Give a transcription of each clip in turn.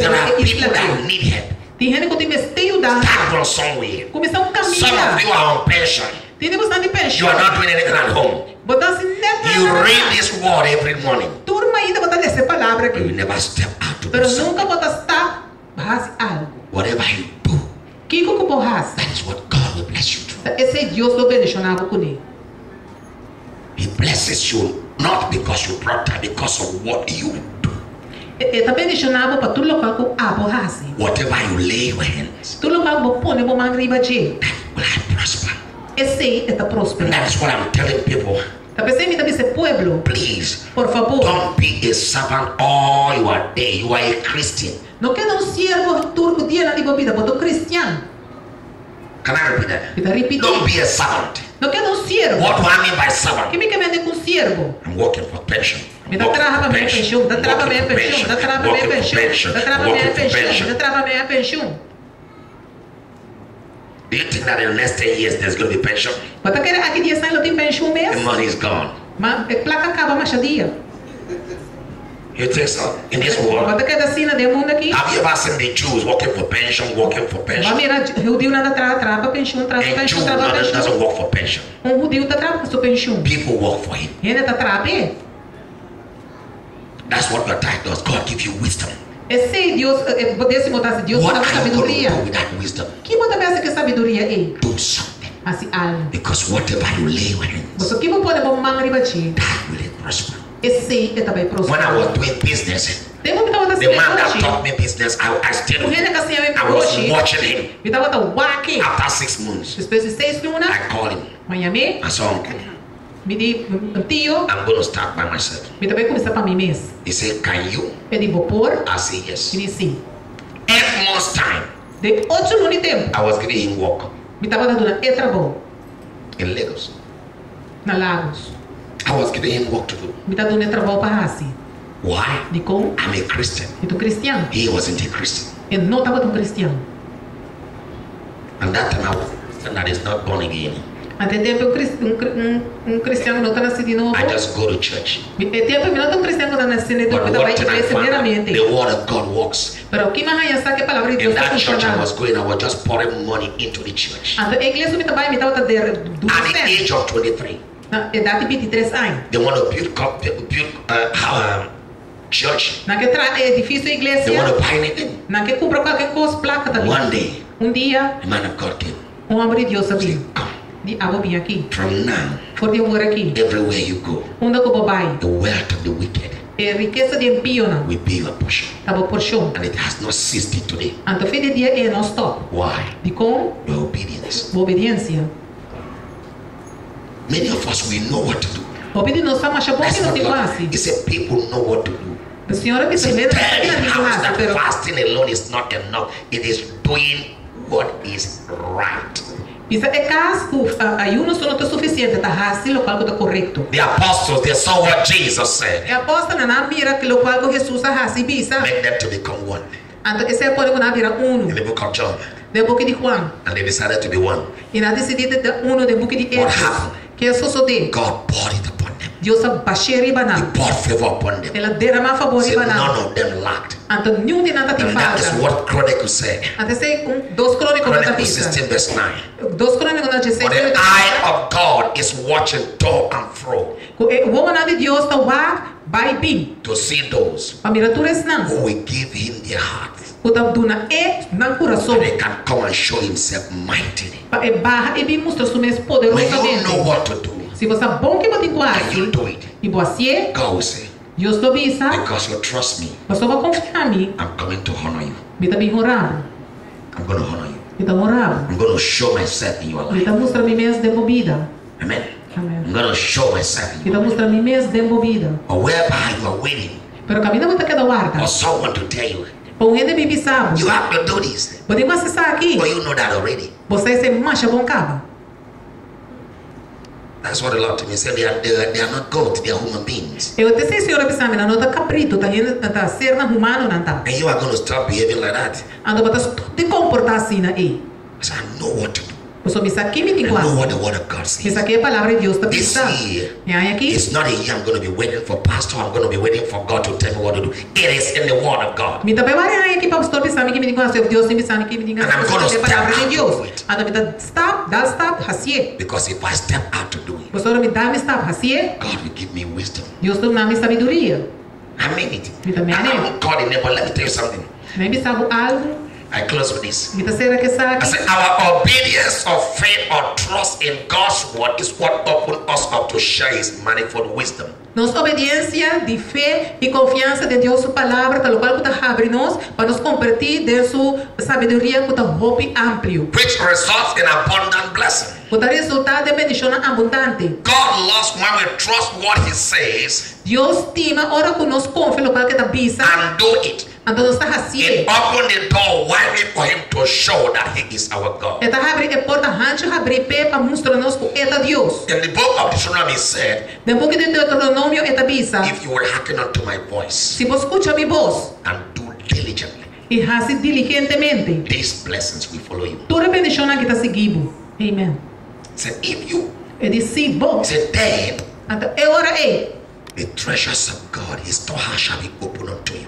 that need help. Tem gente que tem vestido da Start from somewhere. começar um Some of you are on pension. Tem de você de You are not doing anything at home. Botar assim, né? You read this word every morning. Turma ainda botar essa palavra But you aqui. never step out Pero nunca botar estar base algo. Whatever you do, Kiko que borraça. that is what God will bless you through. Esse Deus bendicionava com ele. He blesses you not because you brought time, because of what you Whatever you lay your hands, that will I prosper. And that's what I'm telling people. Please, don't be a servant all your day. You are a Christian. No queda un siervo turco día la vida, but Christian. Can I repeat that? Don't be a servant. No queda un siervo. What do I mean by servant? I'm working for pension. Me dá Working trava pension. pensão, dá trava trava for pensão, pension. trava for pensão, pension. trava. Do you think that in the next 10 years there's going to be pension? Bota que aqui dia sai, não tem pensão The mesmo. money is gone. Mas a placa acaba mais dia. You think so? In this world? Bota que cena de mundo aqui. Have you ever seen the Jews working for pension, working for pension? mirar, judeu nada trava, trava pensão, trava A Jew pensão, trava doesn't pensão. work for pension. Um judeu tá trava sua pensão. People work for him. Ele tá trava, é? That's what your tithe does. God give you wisdom. Esse é Deus, é, desse botar Deus What dá sabedoria. Que bota pensa que sabedoria é? Do something. Assim, algo. Because whatever you lay your hands, Você que pode bom mangriba de. that will prosper. Esse é também When I próspero. was doing business, Tem muito que botar the man that taught me business, I, I stayed with him. I was watching him. Me dá bota wake. After six months, Depois de seis lunas, I called him. Miami, I said, Uncle, me di um tio, I'm going to start by myself. me também começar para mim mesmo. He said, Can you? Pedi vou pôr, I said, Yes. disse sim. Eight months' time, De oito lunas de tempo, I was giving him work me estava dando na Etrabol, in Lagos. na Lagos. I was giving him work to do. Me está dando para Rassi. Why? De como? I'm a Christian. E cristiano. He wasn't a Christian. Ele não estava tão cristiano. And that time I was a Christian that is not born again. Até tempo um, cris- cri- cristiano não está nascido de novo. I just go to church. Não tem um cristiano que está nascido de novo, vai I igreja primeiramente. The word of God works. Pero o que mais aí sabe a palavra de In Deus está that church I funcionando. was going, I was just pouring money into the church. Então, a igreja me também me estava do At the age of 23, Na idade de 23 anos. they want to build, build uh, um, church. Na que tra edifício They igreja. want to buy anything. Na que compra qualquer coisa, placa também. One day, Um dia, the man of God came. um homem de Deus said, Come, I will be biaki from now for the dia muraki everywhere you go unda ko babai the wealth of the wicked e riqueza de impio na will be your portion. Tabo portion. And it has not ceased it today. Anto to fede dia e non stop. Why? Di because your obedience. obediência many of us we know what to do. Obedi no sama shaboki no tipasi. He said people know what to do. The Senhora que se lê na Bíblia fasting alone is not enough. It is doing what is right. Dice, ayuno solo es suficiente, tajarse lo cual es correcto. The apostles, they saw what Jesus said. Apóstolos na mira que lo cual Jesús hace seen. Make them to become one. And ese puede na mira uno. In the book of John. Del book de Juan. And they decided to be one. Y na decidido de uno they book de Hechos. What happened? Que eso sucedió. God poured it upon यो सब बशेरी बना He poured favor upon them. त्याला देरमाफा बोरी Said, बना none of them lacked. Antoniu din ata And that is tifara. what Chronicle said. Antese cum dos cronico nata Chronicle tisa. 16 verse 9. Dos cronico nata For the eye of God is watching to and fro Cu e eh, uomana de Dios ta wa bai bim. to see those Pa mirature snans. who will give him their heart. Cu ta duna e nan So they can come and show himself mightily. Pa e baha e bim mustro sumes When poderosa you know what to do, Se você é bom que você do it, e will say, Deus te avisa, because you trust me, você vai confiar em mim. I'm coming to honor you. Me está bem honrado. I'm going to honor you. Me está honrado. I'm going to show myself in your Me life. está mostrando mim mesmo de movida. Amen. Amém. I'm going to show myself Me está mostrando mim mesmo de movida. Or whereby you are waiting Pero caminho você quer dar guarda. for someone to tell you, um rende bem sabe. you have to do this. Pode acessar aqui. But you know that already. Você é mancha bom caba. That's what the Lord told me. He said they are, they are, they are not gods, they are human beings. Eu até sei senhora pensando, não está caprito, está indo, está ser na humano não está. And you are going to stop behaving like that. Ando stop de comportar assim aí. I said, I know what to do. Uso mis aquí mi. Know what the word of God says. Mis aquí palabra de Dios tapista. It's not a year I'm going to be waiting for pastor. I'm going to be waiting for God to tell me what to do. It is in the word of God. Mi tape ayaki ay ki pastor pisami ki mi tikwas de Dios ni pisami ki mi tikwas. And I'm going to palabra And I'm going to stop, da stop hasie. Because if I step out to do it. Pastor mi da mi stop hasie. God will give me wisdom. Dios tu nami sabiduría. I mean it. Mi también. God in never let me tell you something. Maybe sabu algo. I close with this. I said, our obedience of faith or trust in God's word is what opened us up to share His manifold wisdom. Nossa obediência de fé e confiança de Deus, sua palavra, tal qual que abre nós para nos convertir de sua sabedoria que roupa amplo. which results in abundant blessing. Que resultado de bendição abundante. God loves when we trust what He says Dios tima ora conosco con lo qual che da bisa. And do it. And do sta hasi. It open the door widely for him to show that he is our God. Eta abre e eh, porta hanche abre pe pa mostra nos eta Dios. In the book of Deuteronomy said. The book de Deuteronomio eta bisa. If you will hearken unto my voice. Si vos escucha mi voz. And do diligently. E hasi diligentemente. These blessings will follow you. Tora bendición que ta seguibo. Amen. Said if you. E disse vos. Said then. Anta e ora e. Eh, the treasures of God, His door shall be open unto you.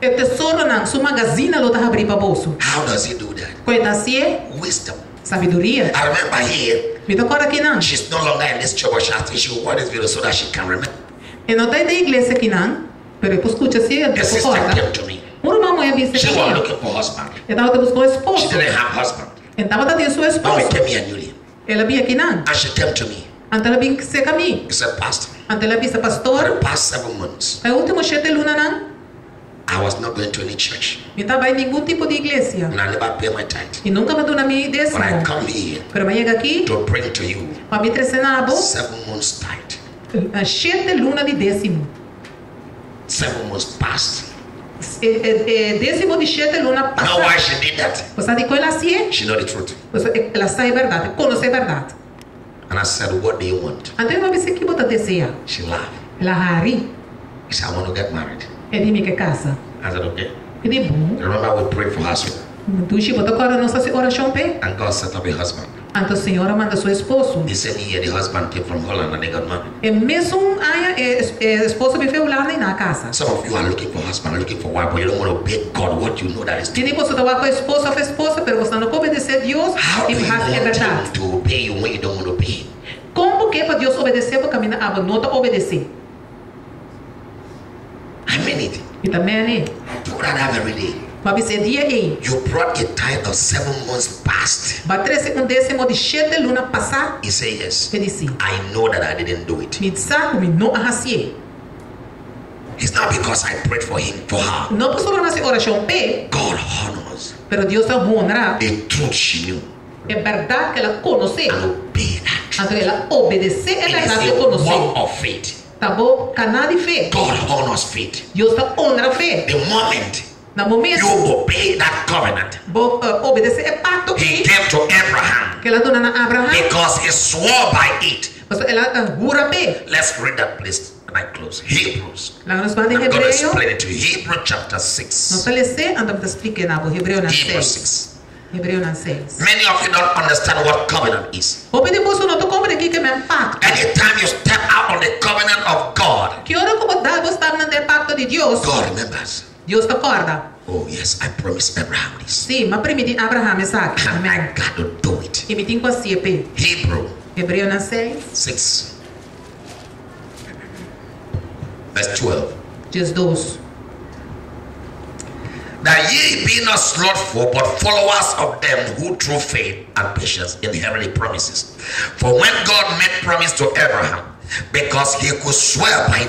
Tesoro lo. How does He do that? Wisdom. Sabiduria. I remember here. She's no longer in this church. She she this video so that she can remember. E não está da igreja She was looking for husband. She didn't have husband. Então ela tinha sua esposa. And she came to me. Então ela vinha ser caminho. He said, Pastor, ela disse, for the pastor, past seven months, o último sete luna não. I was not going to any church, Me estava em nenhum tipo de igreja. and I never pay my tithe. E nunca me dou na minha But I come here Pero me chega aqui, to bring to you para me trazer na boca, seven months tithe. sete luna de décimo. Seven months past. É, décimo de sete luna You know why she did that? Sabe qual é assim? She know the truth. Você- Ela sabe a verdade, conhece a verdade. And I said, What do you want? She laughed. Ela ri. He said, I want to get married. I said, Okay. E. Remember, we prayed for husband, Então, se você agora nossa oração pé. and God set up a husband. Então, a senhora manda seu esposo. The same year, the husband came from Holland and they got married. É mesmo a é, é, esposo me fez lá na casa. Some of you are looking for husband, looking for wife, but you don't want to obey God what you know that is Se true. nem você estava com a esposa a mas você não pode obedecer a Deus How do e you faz é want verdade. him to obey when you don't want to obey? Como que é para Deus obedecer para caminhar a não tá obedecer? I mean it. E também, né? I do that every day. Mas você dia aí, You brought a tithe of seven months past. vai trazer um décimo de sete luna passar. He said, Yes. Ele disse, I know that I didn't do it. me saco, me não arraciei. It's not because I prayed for him, for her. Não por nossa oração pé, God honors pero Deus é honra. the truth she knew es verdad que la conoces. Aunque la obedece es verdad que conoces. Tabo canal de fe. God honors faith. Dios te honra fe. The moment na momento you obey that covenant. Uh, eh, obedecer el pacto que he gave to Abraham. Que la dona a Abraham. Because he swore by it. Porque ela jura eh, pe. Let's read that please. And I close. Hebrews. I'm going to explain it to you. Hebrews chapter 6. Nos 6. 6. Many of you don't understand what covenant is. Anytime you step out on the covenant of God, God remembers. Dios te acorda. Oh yes, I promised Abraham this. my ma prometi Abraham esatto. And I got to do it. E mi tinko siepe. Hebrew. Hebreo, na 6. 6. Verse 12. Just those. That ye be not slothful, but followers of them who through faith and patience inherit the promises. For when God made promise to Abraham, because he could swear by